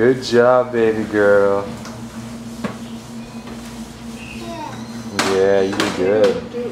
Good job, baby girl. Yeah, you did good.